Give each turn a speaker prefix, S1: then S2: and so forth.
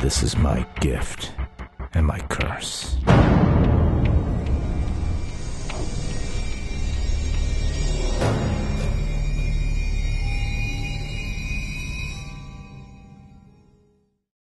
S1: This is my gift and my curse.